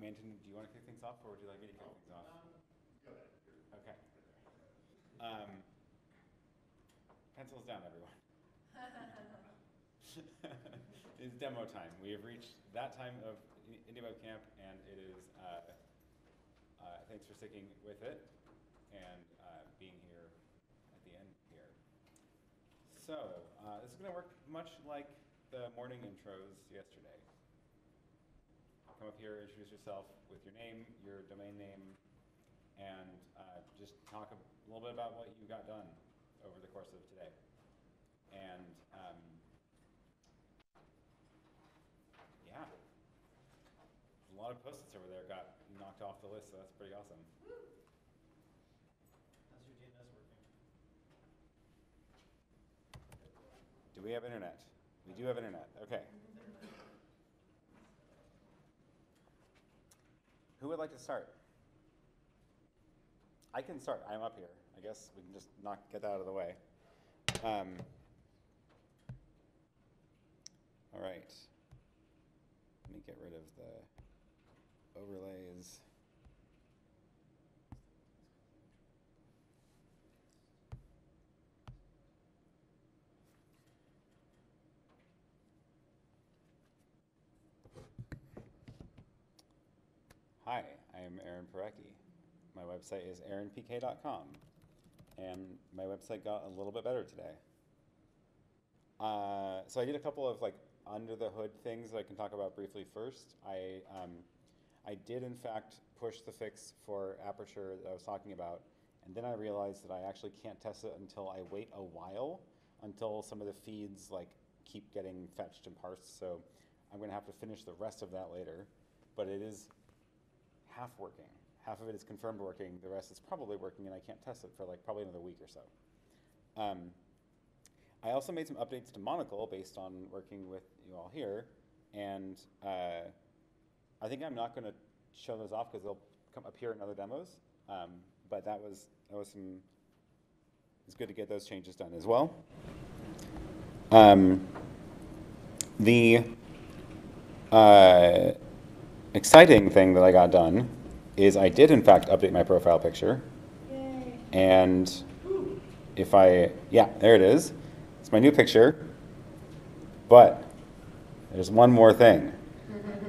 Manton, do you want to kick things off, or would you like me to kick things off? Go ahead. Okay. Um, pencils down, everyone. it's demo time. We have reached that time of IndieWeb Camp, and it is. Uh, uh, thanks for sticking with it and uh, being here at the end here. So uh, this is going to work much like the morning intros yesterday. Come up here, introduce yourself with your name, your domain name, and uh, just talk a little bit about what you got done over the course of today. And um, yeah, a lot of post-its over there got knocked off the list, so that's pretty awesome. How's your DNS working? Do we have internet? We do have internet. Okay. Who would like to start? I can start. I'm up here. I guess we can just knock get that out of the way. Um, all right. Let me get rid of the overlays. Hi, I am Aaron Parecki. My website is aaronpk.com, and my website got a little bit better today. Uh, so I did a couple of like under the hood things that I can talk about briefly first. I um, I did in fact push the fix for aperture that I was talking about, and then I realized that I actually can't test it until I wait a while until some of the feeds like keep getting fetched and parsed. So I'm going to have to finish the rest of that later, but it is half working. Half of it is confirmed working. The rest is probably working, and I can't test it for like probably another week or so. Um, I also made some updates to Monocle based on working with you all here, and uh, I think I'm not going to show those off because they'll come appear in other demos. Um, but that was that was some. It's good to get those changes done as well. Um, the uh, exciting thing that I got done is I did in fact update my profile picture. And if I, yeah, there it is. It's my new picture. But there's one more thing,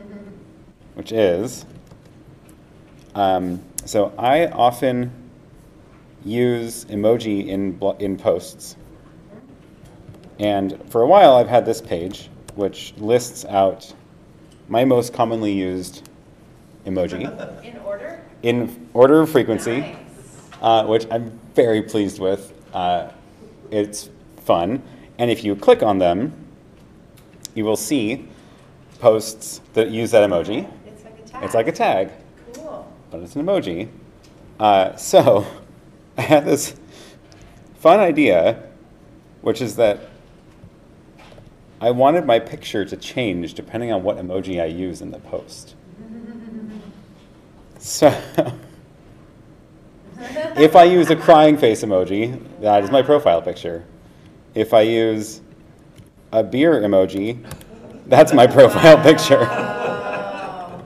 which is, um, so I often use emoji in, in posts. And for a while, I've had this page, which lists out my most commonly used emoji In order? in order of frequency, Nice. uh, which I'm very pleased with. Uh, it's fun. And if you click on them, you will see posts that use that emoji. It's like a tag. It's like a tag, Cool. but it's an emoji. Uh, so I had this fun idea, which is that I wanted my picture to change depending on what emoji I use in the post. So if I use a crying face emoji, that is my profile picture. If I use a beer emoji, that's my profile picture. Wow.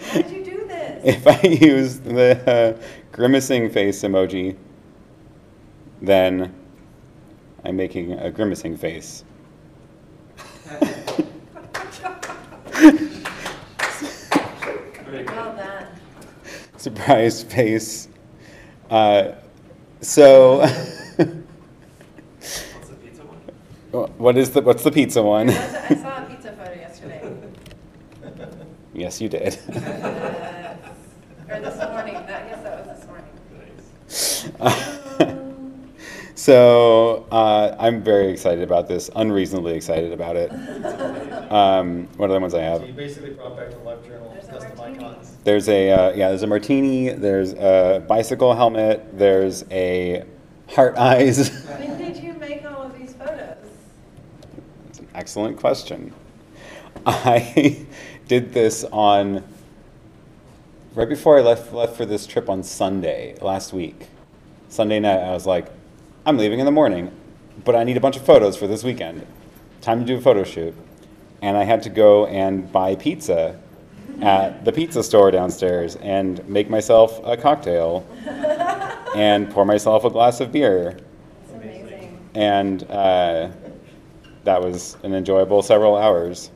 How did you do this? If I use the uh, grimacing face emoji, then I'm making a grimacing face. Very good. Well done. Surprised face. Uh, so, What's the pizza one? what is the what's the pizza one? I saw- I saw a pizza photo yesterday. yes, you did. Yes. Or this morning, I guess that was this morning. so uh, I'm very excited about this. Unreasonably excited about it. Um, what are the ones I have? So you basically brought back the LiveJournal There's a custom martini. icons. There's a uh, yeah. There's a martini. There's a bicycle helmet. There's a heart eyes. When did you make all of these photos? It's an excellent question. I did this on right before I left left for this trip on Sunday last week. Sunday night, I was like, I'm leaving in the morning, but I need a bunch of photos for this weekend. Time to do a photo shoot. And I had to go and buy pizza at the pizza store downstairs and make myself a cocktail and pour myself a glass of beer. It's amazing. And uh, that was an enjoyable several hours.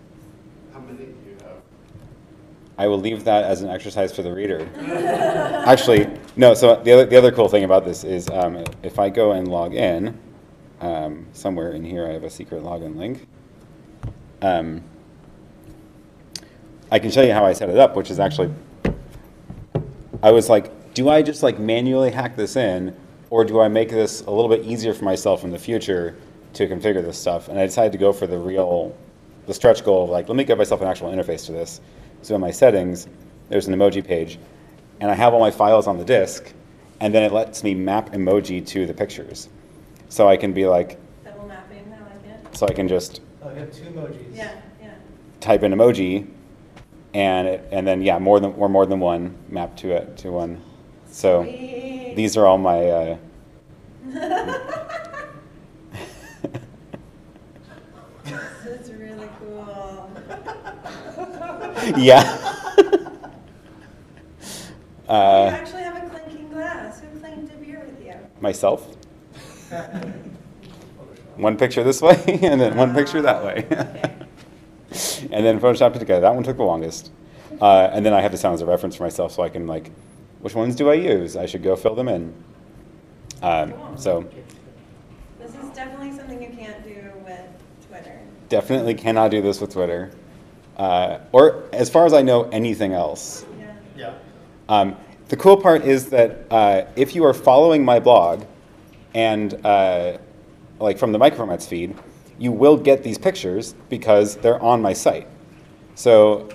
How many do you have? I will leave that as an exercise for the reader. Actually, no. So the other the other cool thing about this is um, if I go and log in, um, somewhere in here I have a secret login link. Um, I can show you how I set it up, which is actually, I was like, do I just like manually hack this in, or do I make this a little bit easier for myself in the future to configure this stuff? And I decided to go for the real, the stretch goal of like, let me give myself an actual interface to this. So in my settings, there's an emoji page, and I have all my files on the disk, and then it lets me map emoji to the pictures. So I can be like, Double mapping, I like it. so I can just Oh, you have two emojis. Yeah, yeah. type in emoji, and it, and then yeah, more than or more than one map to it to one. So Sweet. these are all my. Uh, This is really cool. yeah. You uh, actually have a clinking glass. Who clinked a beer with you? myself. One picture this way, and then one picture that way. Okay. and then Photoshop it together. That one took the longest. Uh, and then I have the sound as a reference for myself, so I can like, which ones do I use? I should go fill them in. Um, so This is definitely something you can't do with Twitter. definitely cannot do this with Twitter, uh, or as far as I know, anything else. Yeah. Yeah. Um, the cool part is that uh, if you are following my blog, and uh, like from the microformats feed, you will get these pictures because they're on my site. So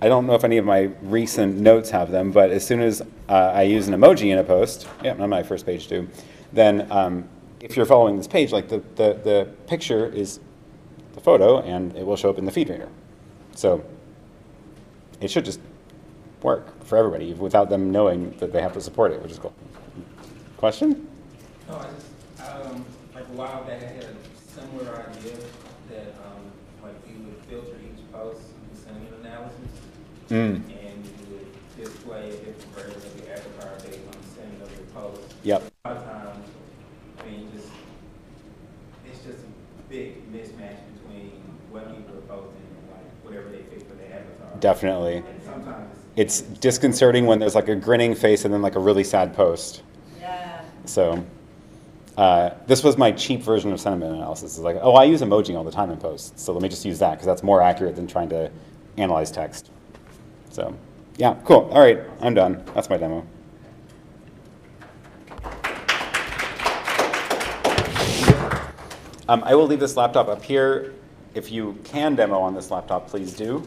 I don't know if any of my recent notes have them, but as soon as uh, I use an emoji in a post, yeah, on my first page too, then um, if you're following this page, like the, the, the picture is the photo and it will show up in the feed reader. So it should just work for everybody without them knowing that they have to support it, which is cool. Question? No, I just, um, like a while back, had a similar idea that, um, like you would filter each post with sentiment analysis, Mm. and you would display a different version of your avatar based on the sentiment of your post. Yep. A lot of times, I mean, just, it's just a big mismatch between what people are posting and like whatever they pick for their avatar. Definitely. And sometimes, It's disconcerting when there's like a grinning face and then like a really sad post. Yeah. So uh, this was my cheap version of sentiment analysis. It's like, oh, I use emoji all the time in posts, so let me just use that because that's more accurate than trying to analyze text. So yeah, cool. All right, I'm done. That's my demo. Um, I will leave this laptop up here. If you can demo on this laptop, please do.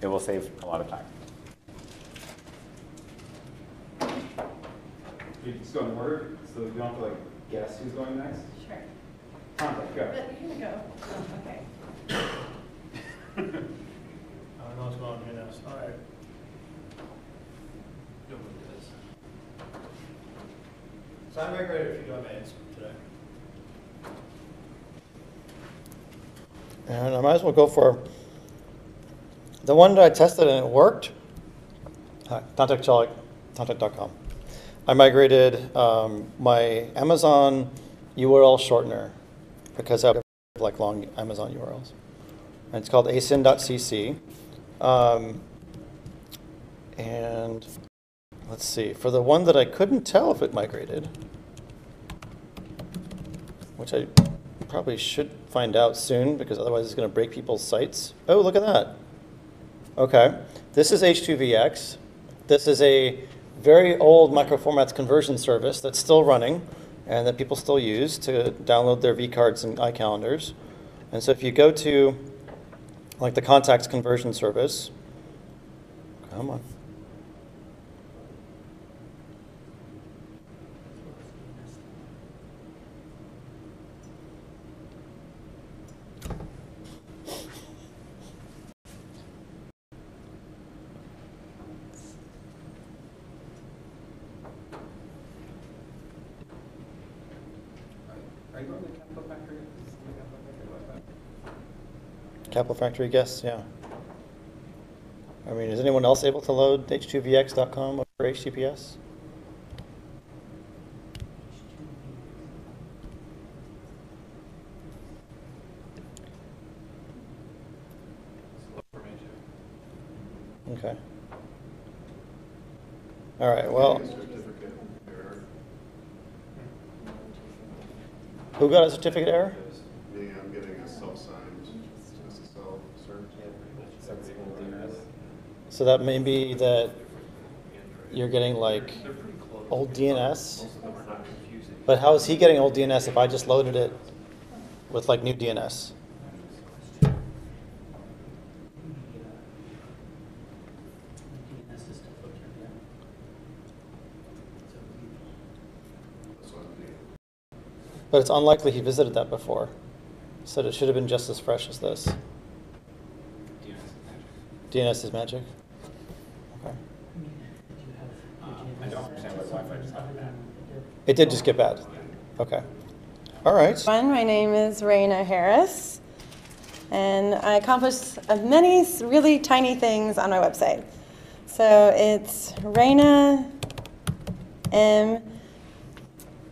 It will save a lot of time. You just go in order, so you don't have to like guess who's going next. Sure. Tantek, go. But you're go. Okay. I don't know what's going on here now, all right. So I migrated a few domains today. And I might as well go for the one that I tested and it worked. Uh, Tantek Çelik, tantek.com. I migrated um, my Amazon URL shortener because I have like long Amazon URLs. And it's called asin.cc. Um, and let's see, for the one that I couldn't tell if it migrated, which I probably should find out soon because otherwise it's going to break people's sites. Oh, look at that. Okay, this is H2VX. This is a very old microformats conversion service that's still running and that people still use to download their vCards and iCalendars. And so if you go to like the contacts conversion service, come on. Are you going to Capital Factory? Factory guests, yeah. I mean, is anyone else able to load h2vx.com over HTTPS? Okay. All right, well, who got a certificate error? Me, I'm getting a self-signed SSL cert. So that may be that you're getting like old DNS? But how is he getting old DNS if I just loaded it with like new DNS? But it's unlikely he visited that before. So it should have been just as fresh as this. DNS is magic? Okay. I don't understand why Wi-Fi just happened bad. It did just get bad. Okay. All right. My name is Raina Harris, and I accomplish many really tiny things on my website. So it's Raina M,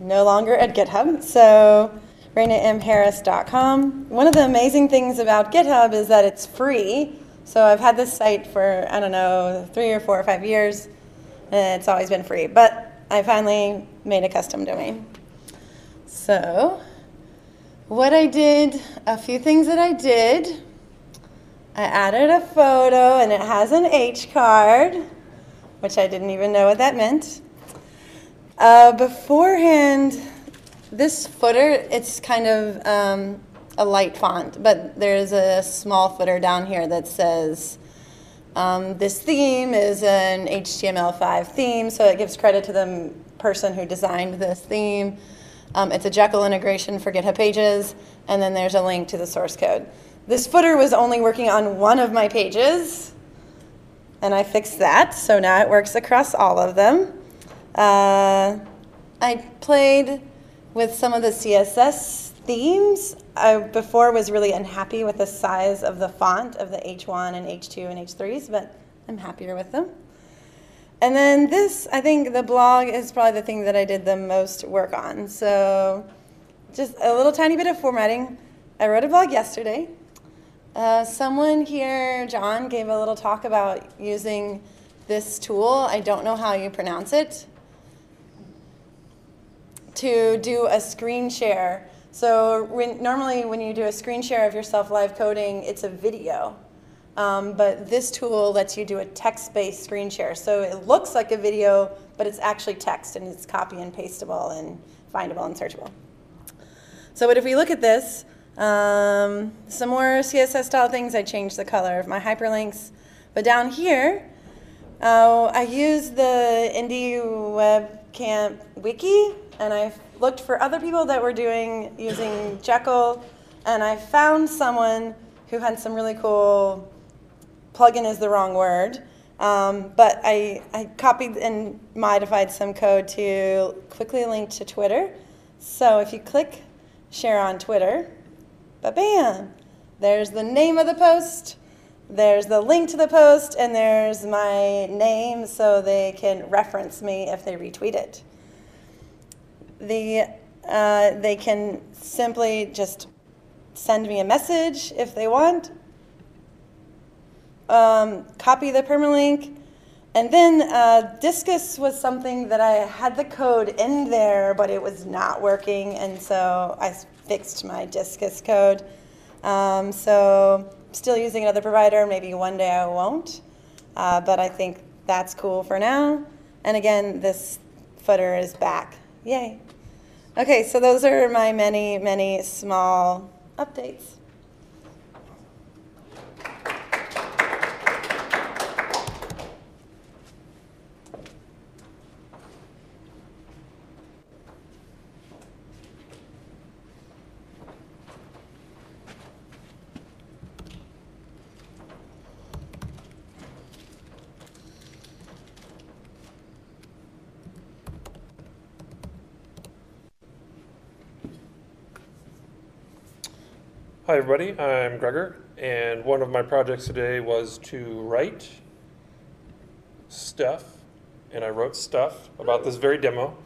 no longer at GitHub. So RainaMHarris.com. One of the amazing things about GitHub is that it's free. So I've had this site for I don't know three or four or five years, and it's always been free. But I finally made a custom domain. So, what I did, a few things that I did. I added a photo and it has an H card, which I didn't even know what that meant. Uh, beforehand, this footer, it's kind of um, a light font, but there's a small footer down here that says, um, this theme is an HTML5 theme, so it gives credit to the person who designed this theme. Um, it's a Jekyll integration for GitHub Pages, and then there's a link to the source code. This footer was only working on one of my pages, and I fixed that, so now it works across all of them. Uh, I played with some of the CSS themes. I before was really unhappy with the size of the font of the H1 and H2 and H3s, but I'm happier with them. And then this, I think the blog is probably the thing that I did the most work on. So just a little tiny bit of formatting. I wrote a blog yesterday. Uh, someone here, John, gave a little talk about using this tool. I don't know how you pronounce it to do a screen share. So when, normally when you do a screen share of yourself live coding, it's a video. Um, but this tool lets you do a text-based screen share. So it looks like a video, but it's actually text and it's copy and pastable and findable and searchable. So but if we look at this, um, some more CSS style things, I changed the color of my hyperlinks. But down here, uh, I use the Indie Webcamp wiki, and I looked for other people that were doing using Jekyll, and I found someone who had some really cool plugin is the wrong word, um, but I, I copied and modified some code to quickly link to Twitter. So if you click share on Twitter, ba bam, there's the name of the post, there's the link to the post, and there's my name so they can reference me if they retweet it. The, uh, they can simply just send me a message if they want, um, copy the permalink, and then uh, Disqus was something that I had the code in there, but it was not working, and so I fixed my Disqus code. Um, so still using another provider. Maybe one day I won't, uh, but I think that's cool for now. And again, this footer is back. Yay! Okay, so those are my many, many small updates. Hi, everybody. I'm Gregor, and one of my projects today was to write stuff, and I wrote stuff about this very demo.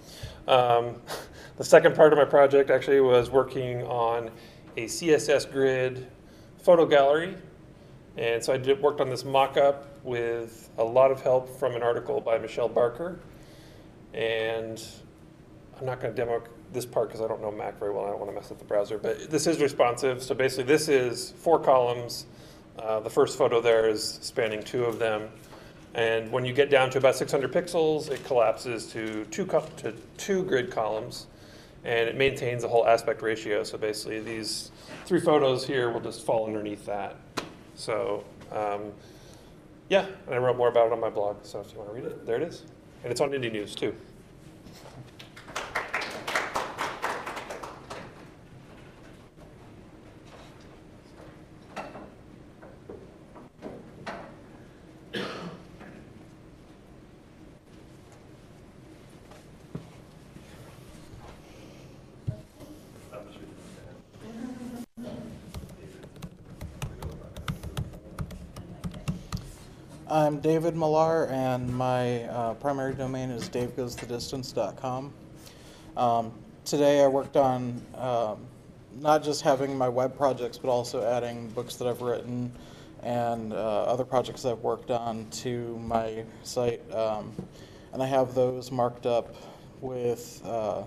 Um, the second part of my project actually was working on a CSS grid photo gallery. And so I did, worked on this mock-up with a lot of help from an article by Michelle Barker. And I'm not going to demo this part because I don't know Mac very well. I don't want to mess up the browser. But this is responsive. So basically, this is four columns. Uh, the first photo there is spanning two of them. And when you get down to about 600 pixels, it collapses to two, to two grid columns. And it maintains the whole aspect ratio. So basically, these three photos here will just fall underneath that. So, um, yeah, and I wrote more about it on my blog. So if you want to read it, there it is. And it's on Indie News too. I'm David Millar, and my uh, primary domain is davegoesthedistance.com. Um, today, I worked on um, not just having my web projects, but also adding books that I've written and uh, other projects I've worked on to my site. Um, and I have those marked up with uh,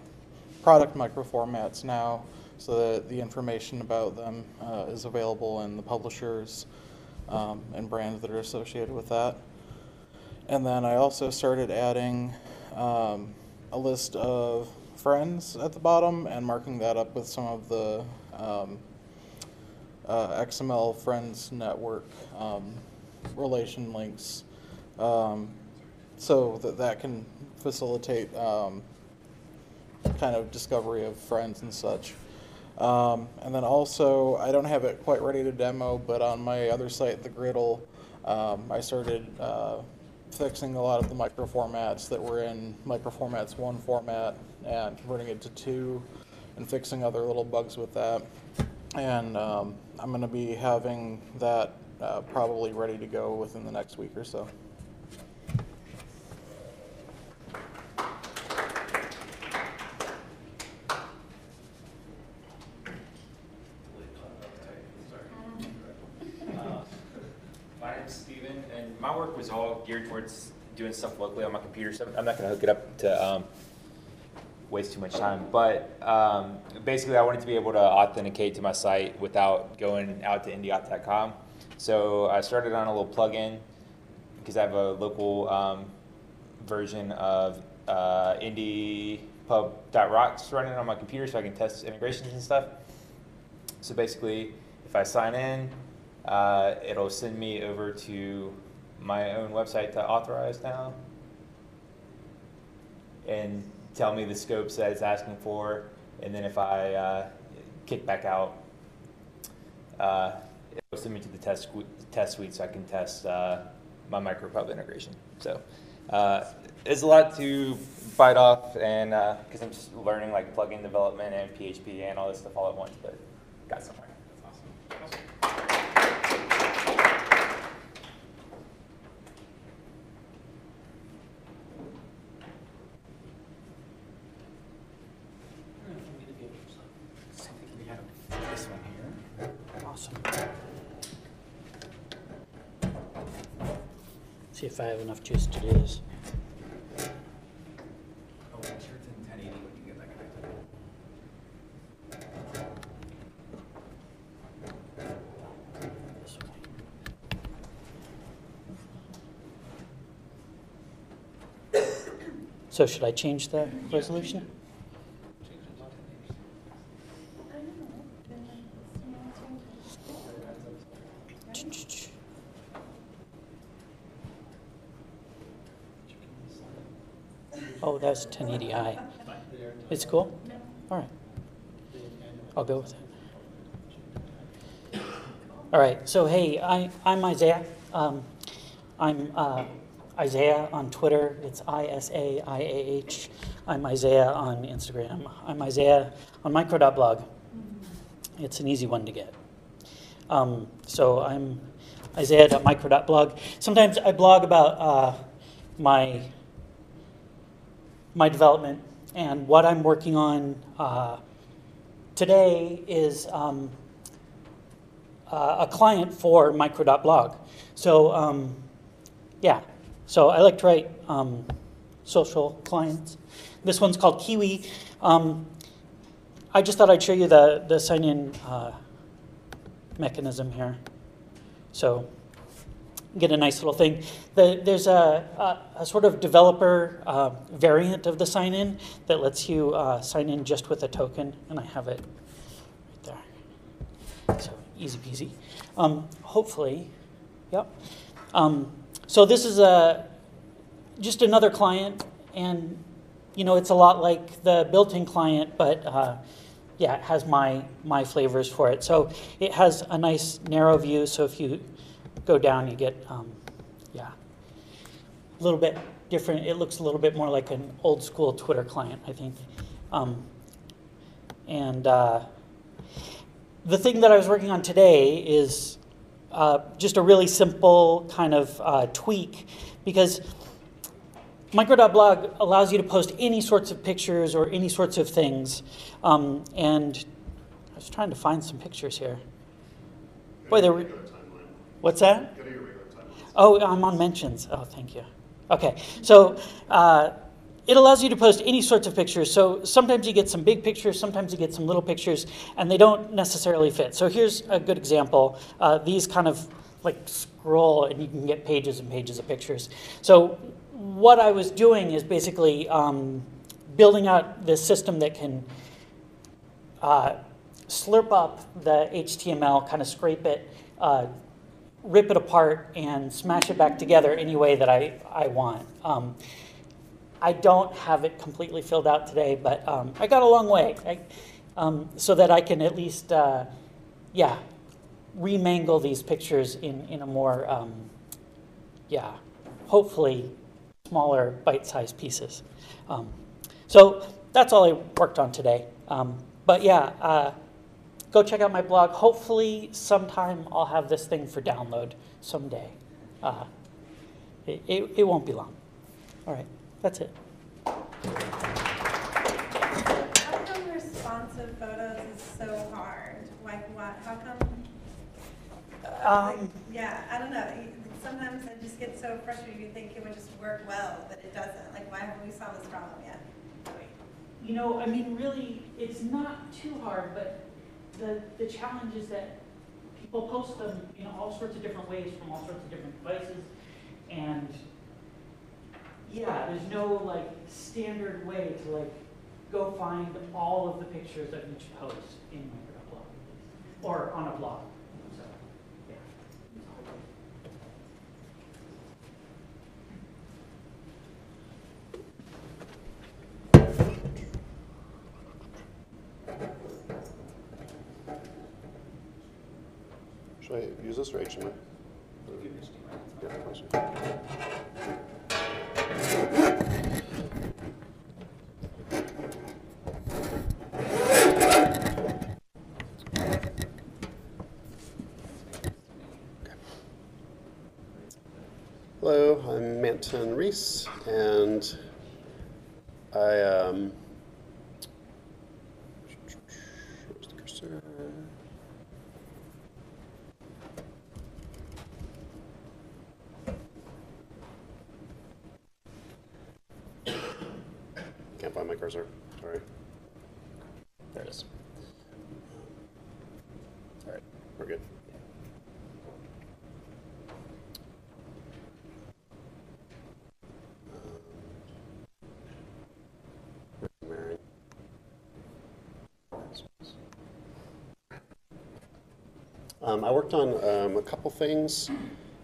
product microformats now, so that the information about them uh, is available in the publishers um, and brands that are associated with that. And then I also started adding um, a list of friends at the bottom and marking that up with some of the um, uh, XML Friends Network um, relation links um, so that that can facilitate um, kind of discovery of friends and such. Um, and then also, I don't have it quite ready to demo, but on my other site, the Griddle, um, I started uh, fixing a lot of the microformats that were in microformats one format and converting it to two and fixing other little bugs with that. And um, I'm going to be having that uh, probably ready to go within the next week or so. My name's Steven, and my work was all geared towards doing stuff locally on my computer, so I'm not gonna hook it up to, um, waste too much time, but, um, basically I wanted to be able to authenticate to my site without going out to indieauth.com. So I started on a little plugin, because I have a local, um, version of, uh, indiepub.rocks running on my computer, so I can test integrations and stuff. So basically, if I sign in, uh, it'll send me over to my own website to authorize now and tell me the scopes that it's asking for. And then if I uh, kick back out, uh, it'll send me to the test, test suite so I can test uh, my micropub integration. So uh, a lot to bite off, and because I'm just learning like plugin development and PHP and all this stuff all at once, but got somewhere. This one here. Awesome. See if I have enough juice to do this. Oh, make sure it's in 1080 when you get that connected. This way. So should I change the resolution? Oh, 1080i. It's cool? All right. I'll go with it. All right, so hey, I, I'm Isaiah. Um, I'm uh, Isaiah on Twitter. It's I S A I A H. I'm Isaiah on Instagram. I'm Isaiah on micro.blog. It's an easy one to get. Um, so I'm Isaiah.micro.blog. Sometimes I blog about uh, my my development. And what I'm working on uh, today is um, uh, a client for micro.blog. So um, yeah, so I like to write um, social clients. This one's called Kiwi. Um, I just thought I'd show you the, the sign-in uh, mechanism here. So get a nice little thing. The, there's a, a, a sort of developer uh, variant of the sign-in that lets you uh, sign in just with a token, and I have it right there. So easy peasy. Um, hopefully, yep. Um, so this is a just another client, and you know it's a lot like the built-in client, but uh, yeah, it has my my flavors for it. So it has a nice narrow view. So if you go down, you get um, yeah, a little bit different. It looks a little bit more like an old school Twitter client, I think. Um, and uh, the thing that I was working on today is uh, just a really simple kind of uh, tweak because micro.blog allows you to post any sorts of pictures or any sorts of things. Um, and I was trying to find some pictures here. Boy, there were. What's that? Oh, I'm on mentions. Oh, thank you. Okay, so uh, it allows you to post any sorts of pictures. So sometimes you get some big pictures, sometimes you get some little pictures, and they don't necessarily fit. So here's a good example. Uh, these kind of like scroll, and you can get pages and pages of pictures. So what I was doing is basically um, building out this system that can uh, slurp up the HTML, kind of scrape it, uh, rip it apart, and smash it back together any way that I, I want. Um, I don't have it completely filled out today, but um, I got a long way. I, um, so that I can at least, uh, yeah, remangle these pictures in, in a more, um, yeah, hopefully smaller bite-sized pieces. Um, so that's all I worked on today. But yeah, uh, go check out my blog. Hopefully sometime I'll have this thing for download someday. Uh, it, it, it won't be long. All right, that's it. How come responsive photos is so hard? Like what, how come? like, Um, Yeah, I don't know, sometimes I just get so frustrated, you think it would just work well, but it doesn't, like why haven't we solved this problem yet? You know, I mean, really, it's not too hard, but the, the challenge is that people post them in all sorts of different ways from all sorts of different devices. And yeah, there's no like standard way to like go find all of the pictures of each post in micro.blog or on a blog. So, yeah. Should I use this or HDMI? Hello, I'm Manton Reece, and I um, where's the cursor? Can't find my cursor. Sorry. There it is. All right, we're good. Um, Mary. Um, I worked on um, a couple things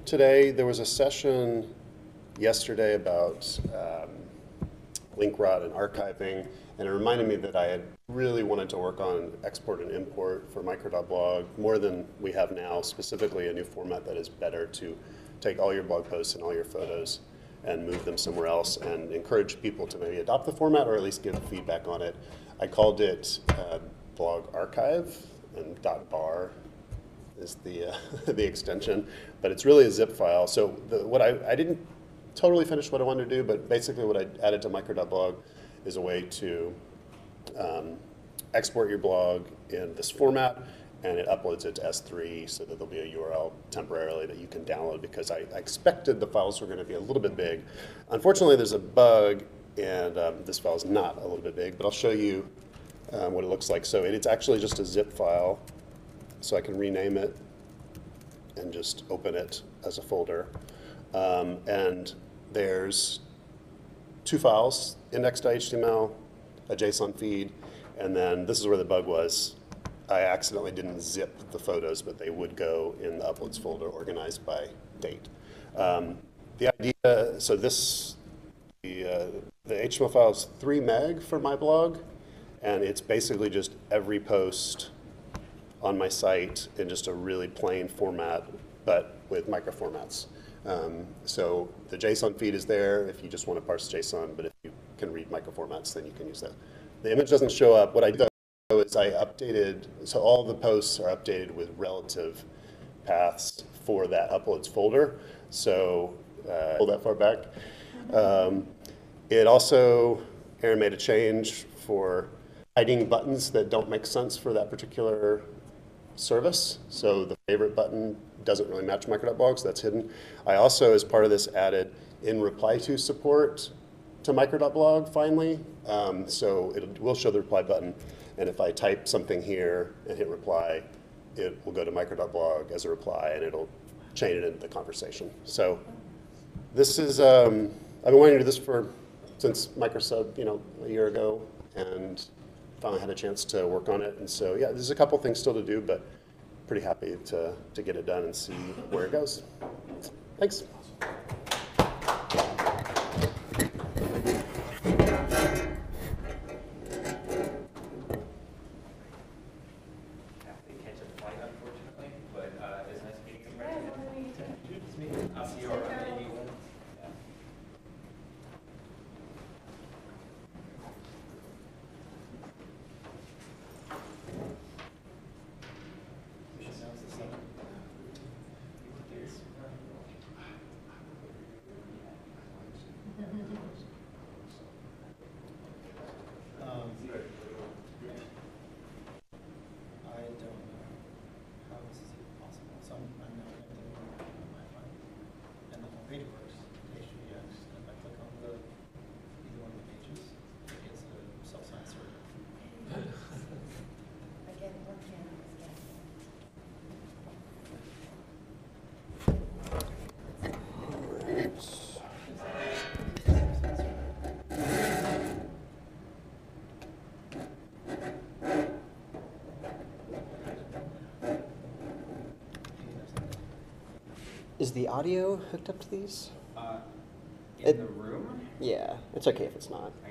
today. There was a session yesterday about um, link rot and archiving, and it reminded me that I had really wanted to work on export and import for micro.blog more than we have now, specifically a new format that is better to take all your blog posts and all your photos and move them somewhere else and encourage people to maybe adopt the format or at least give feedback on it. I called it uh, blog archive and dot .bar is the, uh, the extension, but it's really a zip file. So the, what I, I didn't totally finish what I wanted to do, but basically what I added to micro.blog is a way to um, export your blog in this format, and it uploads it to S3 so that there'll be a URL temporarily that you can download because I, I expected the files were going to be a little bit big. Unfortunately, there's a bug, and um, this file is not a little bit big, but I'll show you um, what it looks like. So it- it's actually just a zip file, so I can rename it and just open it as a folder. Um, and there's two files, index.html, a JSON feed, and then this is where the bug was. I accidentally didn't zip the photos, but they would go in the uploads folder organized by date. Um, the idea, so this, the, uh, the HTML file is three meg for my blog, and it's basically just every post on my site in just a really plain format, but with microformats. Um, so the JSON feed is there if you just want to parse JSON, but if you can read microformats, then you can use that. The image doesn't show up. What I though is I updated, so all the posts are updated with relative paths for that uploads folder. So uh, pull that far back. Um, it also, Aaron made a change for hiding buttons that don't make sense for that particular service. So the favorite button doesn't really match micro.blog, so that's hidden. I also, as part of this, added in reply to support to micro.blog finally. Um, so it will show the reply button. And if I type something here and hit reply, it will go to micro.blog as a reply and it'll chain it into the conversation. So this is, um, I've been wanting to do this for, since Microsub, you know, a year ago, and finally had a chance to work on it. And so, yeah, there's a couple things still to do, but pretty happy to, to get it done and see where it goes. Thanks. have to catch a flight unfortunately, but uh, it's nice meeting you. I'll see you around maybe. Yeah. Um, I don't know how this is even possible, so I'm, I'm not going to work on my phone. And the whole page works, HTTX, and if I click on the, either one of the pages, it gets a self-sign server. Again, one hand on this gas. Is the audio hooked up to these? Uh, It- in the room, Yeah, it's okay if it's not. I